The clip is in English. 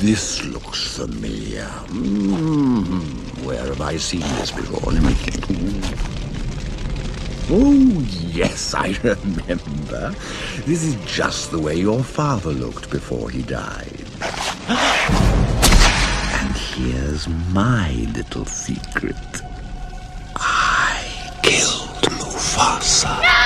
this looks familiar. Mm, where have I seen this before? Let me think. Oh, yes, I remember. This is just the way your father looked before he died. And here's my little secret. I killed Mufasa.